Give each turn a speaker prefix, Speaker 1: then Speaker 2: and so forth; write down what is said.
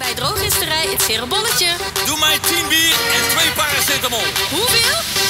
Speaker 1: Bij drogisterij Het Cerebonnetje.
Speaker 2: Doe mij 10 bier en 2 paracetamol.
Speaker 1: Hoeveel?